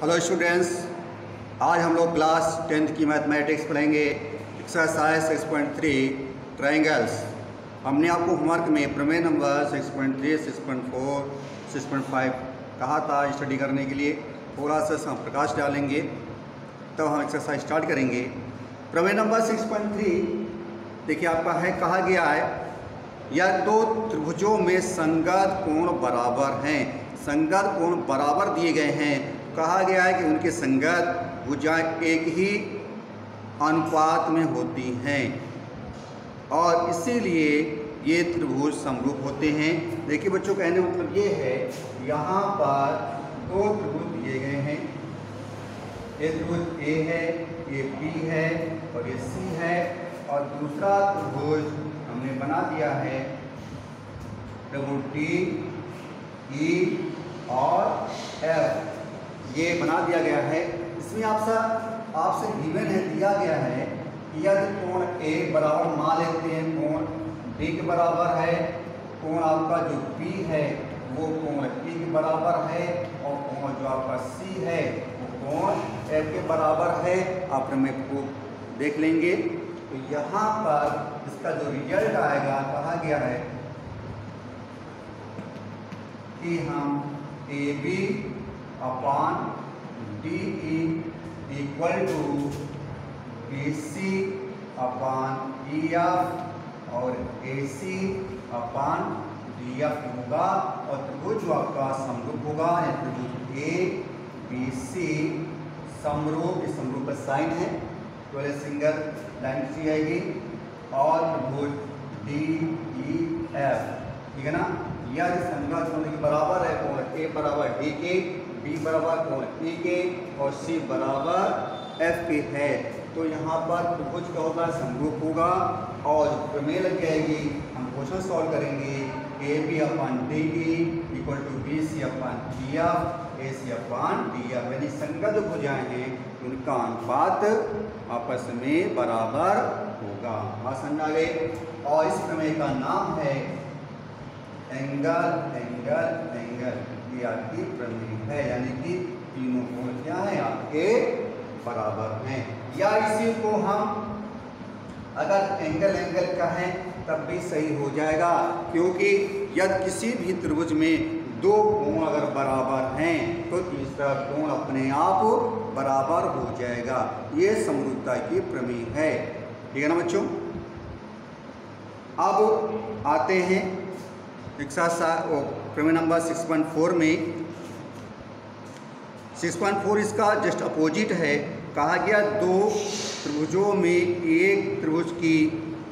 Hello students आज हम लोग क्लास टेंथ की मैथमेटिक्स पढ़ेंगे exercise six point three triangles हमने आपको होमवर्क में प्रमेय number six point three six point four six point five कहा था स्टडी करने के लिए। थोड़ा सा हम प्रकाश डालेंगे, तब तो हम एक्सरसाइज स्टार्ट करेंगे। प्रमेय नंबर सिक्स पॉइंट थ्री देखिए आपका है, कहा गया है या दो त्रिभुजों में संगत कोण बराबर हैं। संगत कोण बराबर दिए गए हैं। कहा गया है कि उनके संगत भुजाएँ एक ही अनुपात में होती हैं और इसीलिए ये त्रिभुज समरूप होते हैं। देखिए बच्चों, कहने का मतलब ये है, यहाँ पर दो त्रिभुज दिए गए हैं। ये त्रिभुज ए है, ये बी है और ये सी है और दूसरा त्रिभुज हमने बना दिया है त्रिभुज डी ई और एफ़। ये बना दिया गया है। इसमें आपसे आपसे गिवन है, दिया गया है कि यदि कोण ए बराबर मान लेते हैं, कोण बी के बराबर है, कोण आपका जो बी है, वो कोण ए के बराबर है और कोण जो आपका सी है, वो कोण एफ़ के बराबर है। आप में देख लेंगे। तो यहाँ पर इसका जो रिज़ल्ट आएगा, कहा गया है कि हम A B upon D E equal to B C upon E F और A C upon D F होगा और त्रिभुज जो आपका समरूप होगा या त्रिभुज ए बी सी समरूप इस समरूप का साइन है तो ये सिंगल लाइन सी आएगी और त्रिभुज डी ई एफ़ ठीक है ना? यह संगत होने के बराबर है कोण ए बराबर डी के बी बराबर कोण ई के और सी बराबर एफ़ के है। तो यहाँ पर त्रिभुज का होगा? समरूप होगा और प्रमेय लग जाएगी हम क्वेश्चन सॉल्व करेंगे। A B upon D E equal to B C upon D F, A C upon D F. यानी संगत भुजाएँ हैं, उनका अनुपात आपस में बराबर होगा। आसन आ गए और इस प्रमेय का नाम है एंगल एंगल एंगल। ये आपकी प्रमेय है, यानी कि तीनों कोण क्या है? आपके बराबर हैं। या इसी को हम अगर एंगल एंगल कहें, तब भी सही हो जाएगा, क्योंकि यदि किसी भी त्रिभुज में दो कोण अगर बराबर हैं तो तीसरा कोण अपने आप बराबर हो जाएगा। ये समरूपता की प्रमेय है। ठीक है ना बच्चों? अब आते हैं एक्सरसाइज प्रमेय नंबर 6.4 में। 6.4 इसका जस्ट अपोजिट है। कहा गया दो त्रिभुजों में एक त्रिभुज की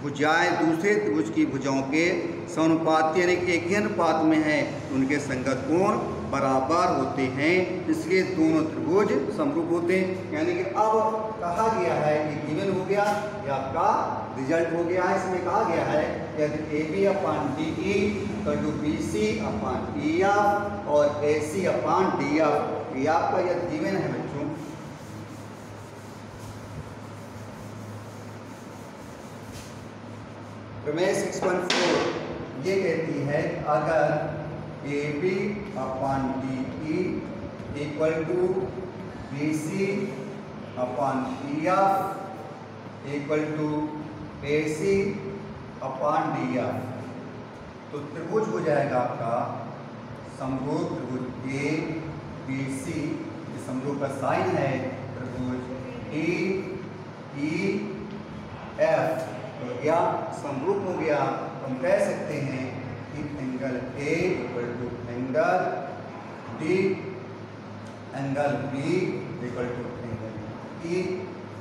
भुजाएँ दूसरे त्रिभुज की भुजाओं के समानुपात यानी एक ही अनुपात में है। उनके संगत कोण बराबर होते हैं, इसलिए दोनों त्रिभुज समरूप होते हैं। यानी कि अब कहा गया है कि गिवन हो गया, ये आपका रिज़ल्ट हो गया है, इसमें कहा गया है, यदि ए बी अपान डी ई तो जो B C upon E F और A C upon D F ये आपका यह गिवन है बच्चों। प्रमेय सिक्स वन फोर ये कहती है, अगर A B upon D E equal to B C upon E F equal to A C upon D F तो त्रिभुज हो जाएगा आपका समरूप त्रिभुज ए बी सी समरूप का साइन है त्रिभुज ए ई एफ़ तो क्या समरूप हो गया हम कह सकते हैं कि angle A equal to angle D angle B equal to angle E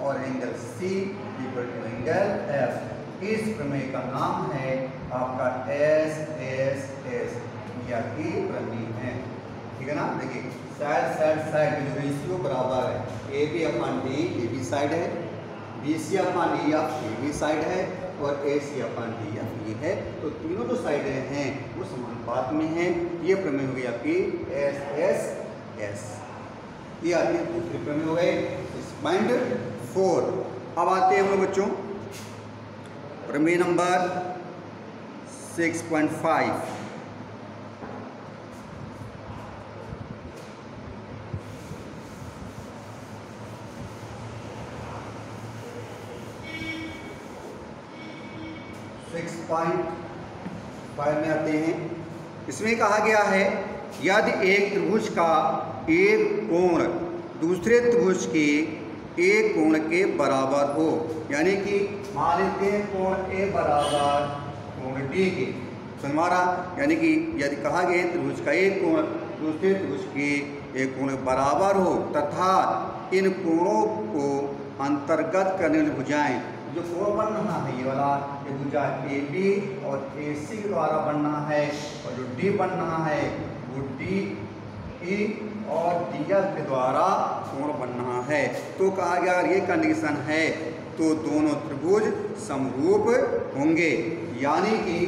और angle C equal to angle F इस प्रमेय का नाम है आपका एस एस एस या की प्रमेय है। ठीक है ना? देखिए साइड साइड साइड जो रेशियो बराबर है। A B upon D A B side है। B C upon E F ये भी साइड है। और A, C, upon, D, F, ये है तो तीनों जो साइडें हैं, वो समानुपात में हैं। ये प्रमेय हो गई आपकी एस एस एस। ये आपकी दूसरी प्रमेय हो गए पॉइंट फोर अब आते हैं हम बच्चों, प्रमेय number six point five six point five में आते हैं। इसमें कहा गया है, यदि एक त्रिभुज का एक कोण दूसरे त्रिभुज के एक कोण के बराबर हो, यानी कि मान लेते हैं कोण ए बराबर कोण डी के। सुनवारा यानी कि यदि कहा गया त्रिभुज का एक कोण दूसरे त्रिभुज के एक कोण बराबर हो, तथा इन कोणों को अंतर्गत करने भुजाएँ जो कोण बन रहा है ये वाला, ये भुजा ए बी और ए सी के द्वारा बनना है, और जो डी बन रहा है, वो डी ई और डी एफ़ के द्वारा कोण बन रहा है। तो कहा गया ये कंडीशन है तो दोनों त्रिभुज समरूप होंगे। यानी कि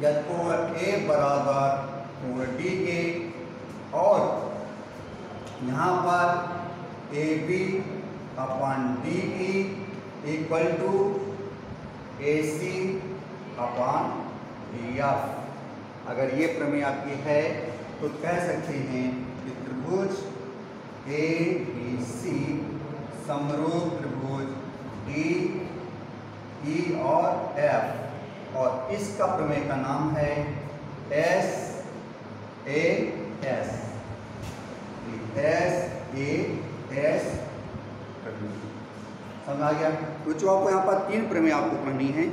यदि कोण ए बराबर कोण डी के, और यहाँ पर A B upon D E equal to A C upon D F अगर ये प्रमेय आपकी है तो कह सकते हैं कि त्रिभुज ए बी सी समरूप त्रिभुज डी ई और एफ़ और इसका प्रमेय का नाम है S A S S A S समझ आ गया? बच्चों, आपको यहाँ पर तीन प्रमेय आपको पढ़नी है।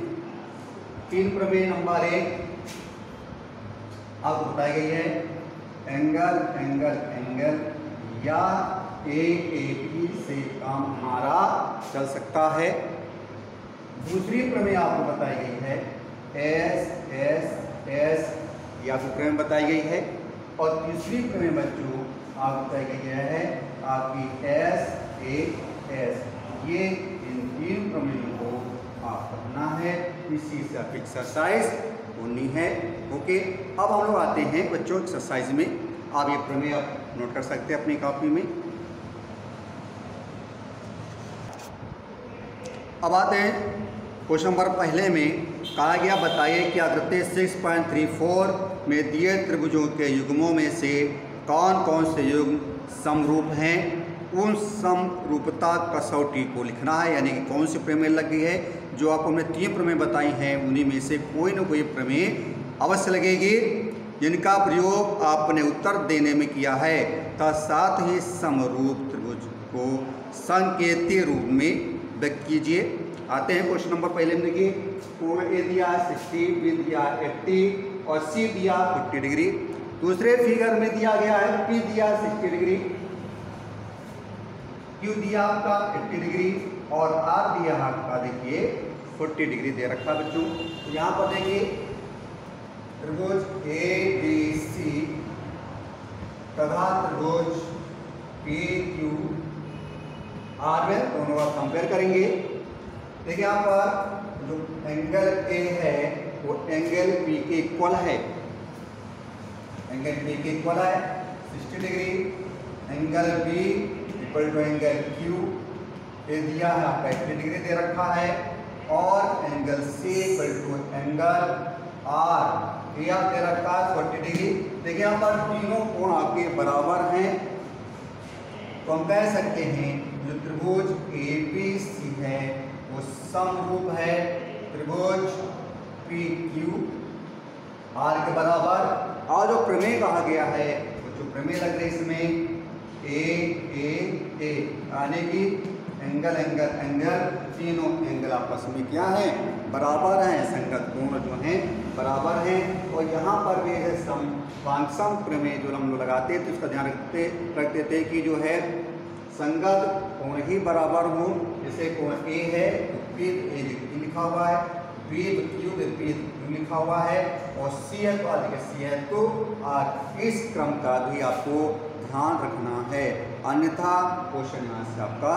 तीन प्रमेय नंबर एक आपको बताई गई है। एंगल एंगल एंगल, या ए ए बी से काम हमारा चल सकता है। दूसरी प्रमेय आपको बताई गई है। एस एस एस ये प्रमेय बताई गई है। और तीसरी प्रमेय बच्चों, आपको बताई गई है आपकी एस ए एस ये इन तीन प्रमेयों को आप पढ़ना है। इसी से आप एक्सरसाइज होनी है। ओके अब हम लोग आते हैं बच्चों एक्सरसाइज में। आप ये प्रमेय आप नोट कर सकते हैं अपनी कॉपी में। अब आते हैं क्वेश्चन नंबर पहले में। कहा गया, बताइए कि आकृति 6.34 में दिए त्रिभुजों के युग्मों में से कौन कौन से युग्म समरूप हैं? उन समरूपता कसौटी को लिखना है, यानी कि कौन सी प्रमेय लगी है, जो आपको हमने तीन प्रमेय बताई हैं, उन्हीं में से कोई ना कोई प्रमेय अवश्य लगेगी। जिनका प्रयोग आपने उत्तर देने में किया है तथा साथ ही समरूप त्रिभुज को संकेतीय रूप में व्यक्त कीजिए। आते हैं क्वेश्चन नंबर पहले में देखिए। कोण ए दिया सिक्सटी, बी दिया एट्टी और सी दिया फिफ्टी डिग्री। दूसरे फिगर में दिया गया है, पी दिया सिक्सटी डिग्री। क्यू दिया आपका एट्टी डिग्री और आर दिया आपका देखिए फोर्टी डिग्री दे रखा बच्चों। तो यहाँ पर देखिए, त्रिभुज ए बी सी तथा त्रिभुज पी क्यू आर में दोनों का कंपेयर करेंगे। देखिए यहाँ पर जो एंगल ए है, वो एंगल पी के इक्वल है। एंगल पी के इक्वल है 60 degree angle B equal to angle Q ये दिया है, आपका एट्टी डिग्री दे रखा है, और angle C equal to angle R ये आप दे रखा है फोर्टी डिग्री देखिए, यहाँ पर तीनों कोण आपके बराबर हैं। तो हम कह सकते हैं, जो त्रिभुज ए बी सी है, वो समरूप है। त्रिभुज पी क्यू आर के बराबर। और जो प्रमेय कहा गया है, वो जो प्रमेय लग रहे इसमें ए ए ए यानी कि एंगल एंगल एंगल तीनों एंगल आपस में क्या है? बराबर हैं, संगत कोण जो हैं, बराबर हैं। और यहाँ पर भी है सम वांसम प्रमेय जो हम लोग लगाते तो इसका ध्यान रखते रखते थे कि जो है, संगत कोण ही बराबर हो। जैसे कोण ए है तो पी ए लिखा हुआ है बी क्यू पी लिखा हुआ है, और सी है तो आज सी है तो आज इस क्रम का भी आपको ध्यान रखना है। अन्यथा क्वेश्चन से आपका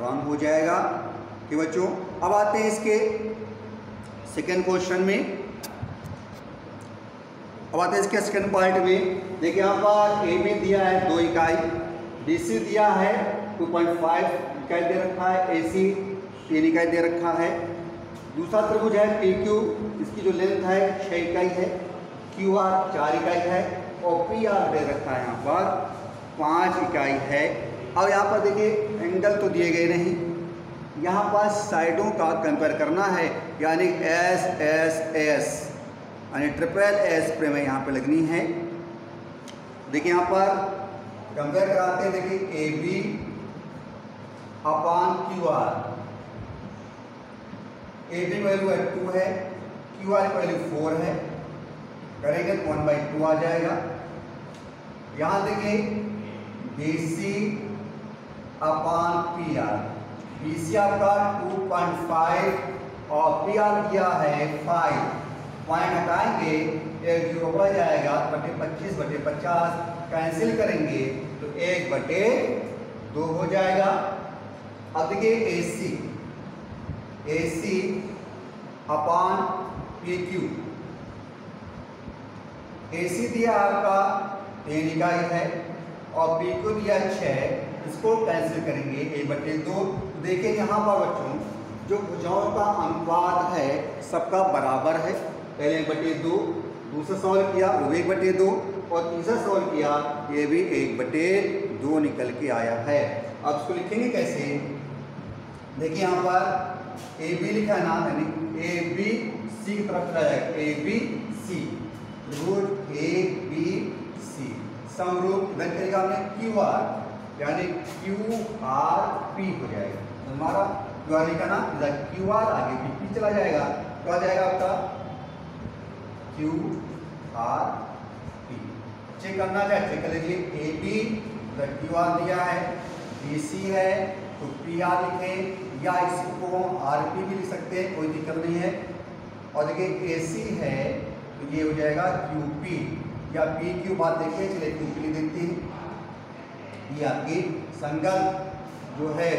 रॉन्ग हो जाएगा। कि बच्चों, अब आते हैं इसके सेकेंड क्वेश्चन में। अब आते हैं इसके सेकेंड पार्ट में। देखिए, यहाँ पर ए में दिया है दो इकाई बी सी दिया है 2.5 इकाई दे रखा है ए सी तीन इकाई दे रखा है। दूसरा त्रिभुज है पी क्यू इसकी जो लेंथ है छः इकाई है। क्यू आर चार इकाई है और पी आर दे रखा है यहाँ पर। पाँच इकाई है। अब यहाँ पर देखिए एंगल तो दिए गए नहीं। यहाँ पर साइडों का कंपेयर करना है, यानी एस एस एस यानी ट्रिपल एस प्रेम यहाँ पर लगनी है। देखिए यहाँ पर कंपेयर कराते हैं, देखिए A B upon Q R A B value है टू है क्यू आर वैल्यू फोर है। करेंगे तो वन बाई टू आ जाएगा। यहाँ देखिए B C upon P R B C आपका टू पॉइंट फाइव और पी आर किया है फाइव पॉइंट हटाएँगे, एक ज़ीरो बढ़ जाएगा, बटे पच्चीस बटे पचास कैंसिल करेंगे तो एक बटे दो हो जाएगा। अब देखिए A C A C upon P Q A C दिया आपका तीन इकाई है। और बी को दिया छः इसको कैंसिल करेंगे ए बटे दो। तो देखिए यहाँ पर बच्चों, जो भुजाओं का अनुपात है, सबका बराबर है। पहले एक बटे दो, दूसरा सॉल्व किया, वो एक बटे दो, और तीसरा सॉल्व किया, ये भी एक बटे दो निकल के आया है। अब इसको लिखेंगे कैसे? देखिए यहाँ पर ए बी लिखा है ना मैंने। ए बी सी की तरफ़ A B C root A B समरूप इधर करेगा हमने क्यू आर यानी क्यू आर पी हो जाएगा। तो हमारा क्यू आर लिखा ना इधर क्यू आर आगे पी पी चला जाएगा। तो आ जाएगा आपका? क्यू आर पी चेक करना चाहे, चेक कर लीजिए ए बी इधर क्यू आर दिया है बी सी है तो पी आर लिखें, या इसको हम आर पी भी लिख सकते हैं, कोई दिक्कत नहीं है। और देखिए ए सी है तो ये हो जाएगा क्यू पी या पी क्यू बात देखिए चले पी लिख देते हैं। ये आपकी संगत जो है,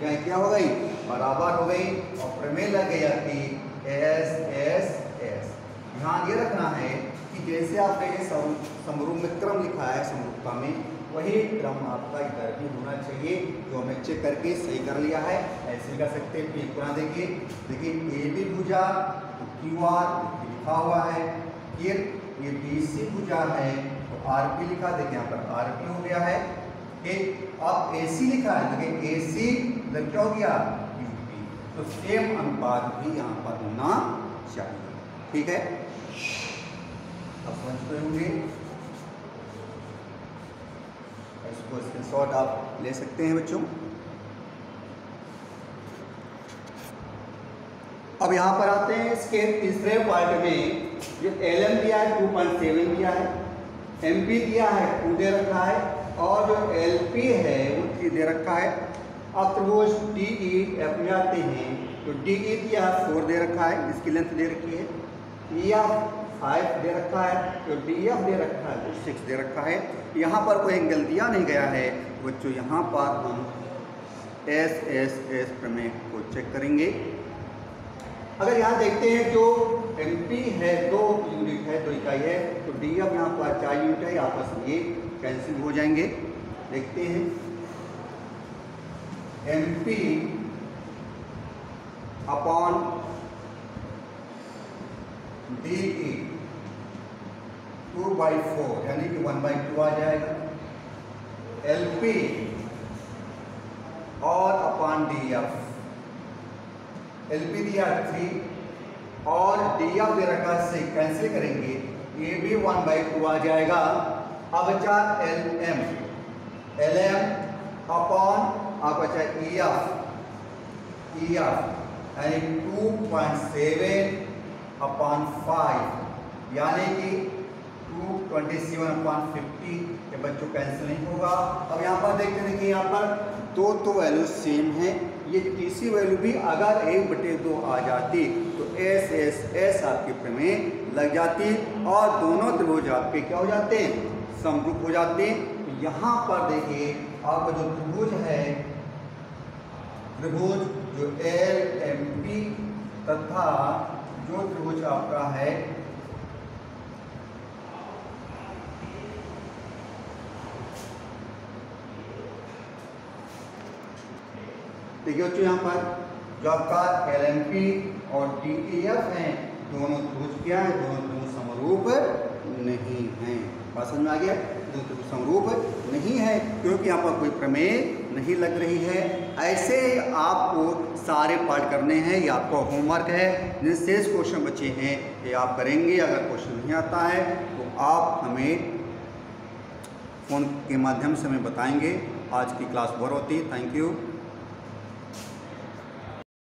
क्या क्या हो गई? बराबर हो गई और प्रमेय लग गई आपकी एस एस एस ध्यान ये रखना है कि जैसे आपने समरूप में क्रम लिखा है, समरूपता में, वही क्रम आपका इधर भी होना चाहिए, जो हमें चेक करके सही कर लिया है। ऐसे कर सकते हैं पेज पुरा देखिए। देखिए ए भी भुजा तो क्यू आर लिखा हुआ है। ये बी सी भुजा है तो आर पी लिखा देखिए यहाँ पर आर पी हो गया है। ठीक अब ए सी लिखा है देखिए ए सी क्या हो गया? यू पी तो सेम अनुपात भी यहाँ पर होना चाहिए। ठीक है? अब इसको स्क्रीनशॉट आप ले सकते हैं बच्चों। अब यहाँ पर आते हैं इसके तीसरे पार्ट में। जो एल एम दिया है टू पॉइंट सेवन दिया है एम पी दिया है टू दे रखा है, और जो एल पी है, वो थ्री दे रखा है। अब त्रिभुज डी ई एफ़ में आते हैं तो डी ई दिया फोर दे रखा है, इसकी लेंथ दे रखी है। ई एफ़ फाइव दे रखा है तो डी एफ़ दे रखा है तो सिक्स दे रखा है। यहाँ पर कोई एंगल दिया नहीं गया है, बच्चों, यहाँ पर हम एस एस एस प्रमेय को चेक करेंगे। अगर यहाँ देखते हैं जो एम पी है, दो यूनिट है, दो इकाई है तो डी एफ़ यहाँ पर चार यूनिट है आपस में ये कैंसिल हो जाएँगे। देखते हैं। M P upon D E two by four यानी कि वन बाई टू आ जाएगा। एल पी और upon D F L P दिया थ्री और डी एफ़ दे रखा से कैंसिल करेंगे। ये भी वन बाई टू आ जाएगा। अब बचा L M L M upon अब बचा ई एफ़ ई एफ़ यानी two point seven upon five यानी कि two twenty seven upon fifty ये बच्चों कैंसिल नहीं होगा। अब यहाँ पर देखते हैं कि यहाँ पर दो तो वैल्यू सेम है। ये तीसरी वैल्यू भी अगर एक बटे दो आ जाती तो एस एस एस आपके प्रमेय लग जाती और दोनों त्रिभुज आपके क्या हो जाते? हैं समरूप हो जाते। हैं तो यहाँ पर देखिए, आपका जो त्रिभुज है, त्रिभुज जो एल एम पी तथा जो त्रिभुज आपका है देखिए बच्चों यहाँ पर जो आपका एल एम पी और डी ई एफ़ हैं, दोनों त्रिभुज क्या है? दोनों त्रिभुज समरूप नहीं हैं। बात समझ में आ गया? दोनों त्रिभुज समरूप नहीं है, क्योंकि यहाँ पर कोई प्रमेय नहीं लग रही है। ऐसे आपको सारे पार्ट करने हैं, ये आपका होमवर्क है। जिन शेष क्वेश्चन बचे हैं, ये आप करेंगे। अगर क्वेश्चन नहीं आता है तो आप हमें फ़ोन के माध्यम से हमें बताएँगे। आज की क्लास बोर होती है। Thank you